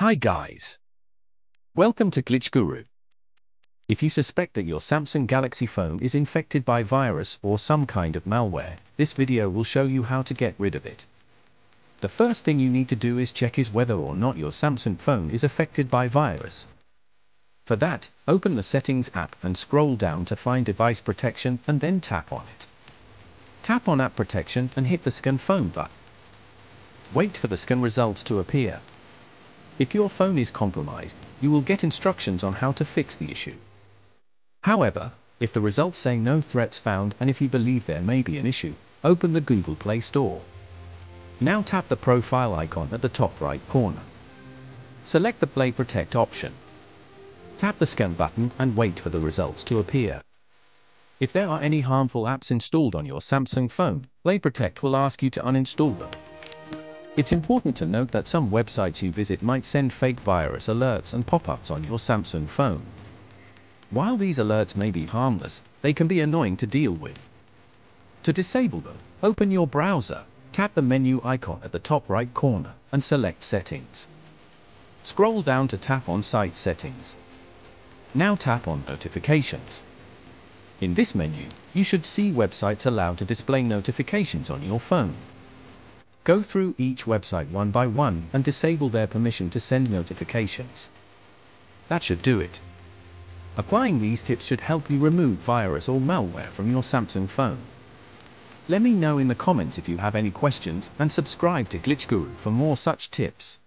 Hi guys. Welcome to Glitch Guru. If you suspect that your Samsung Galaxy phone is infected by virus or some kind of malware, this video will show you how to get rid of it. The first thing you need to do is check is whether or not your Samsung phone is affected by virus. For that, open the Settings app and scroll down to find Device Protection and then tap on it. Tap on App Protection and hit the Scan Phone button. Wait for the scan results to appear. If your phone is compromised, you will get instructions on how to fix the issue. However, if the results say no threats found and if you believe there may be an issue, open the Google Play Store. Now tap the profile icon at the top right corner. Select the Play Protect option. Tap the scan button and wait for the results to appear. If there are any harmful apps installed on your Samsung phone, Play Protect will ask you to uninstall them. It's important to note that some websites you visit might send fake virus alerts and pop-ups on your Samsung phone. While these alerts may be harmless, they can be annoying to deal with. To disable them, open your browser, tap the menu icon at the top right corner, and select Settings. Scroll down to tap on Site Settings. Now tap on Notifications. In this menu, you should see websites allowed to display notifications on your phone. Go through each website one by one and disable their permission to send notifications. That should do it. Applying these tips should help you remove virus or malware from your Samsung phone. Let me know in the comments if you have any questions and subscribe to Glitch Guru for more such tips.